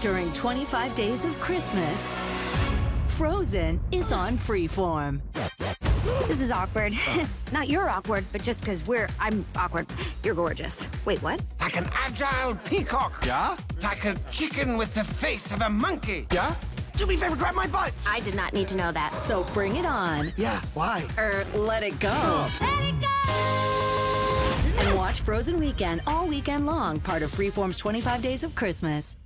During 25 Days of Christmas, Frozen is on Freeform. This is awkward. Not you're awkward, but just because we're I'm awkward. You're gorgeous. Wait, what? Like an agile peacock. Yeah? Like a chicken with the face of a monkey. Yeah? Do me a favor, grab my butt. I did not need to know that. So bring it on, Yeah, why? or let it go. Let it go! And watch Frozen Weekend all weekend long, part of Freeform's 25 Days of Christmas.